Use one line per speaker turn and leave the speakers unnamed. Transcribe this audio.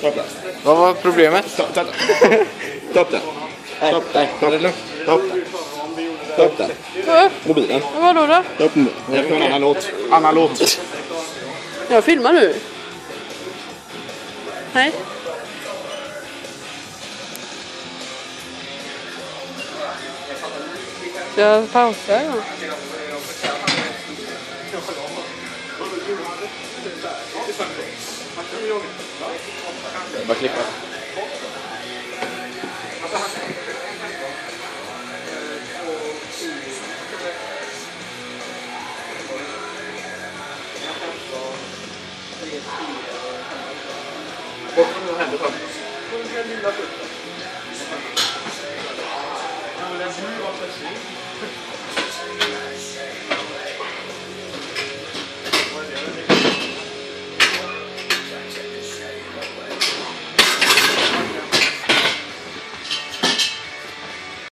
Den.
Vad var problemet?
Ta, ta, ta. ta upp den.
Nej,
Ta upp den.
nej, det lugnt.
Ta upp den. Ta upp den.
Äh,
Mobilen.
vadå då?
Ta upp den. Jag ska ha en annan låt. Annan låt.
Jag filmar nu. Nej. Jag pausa
bara klippa. Bort med dina den borde ju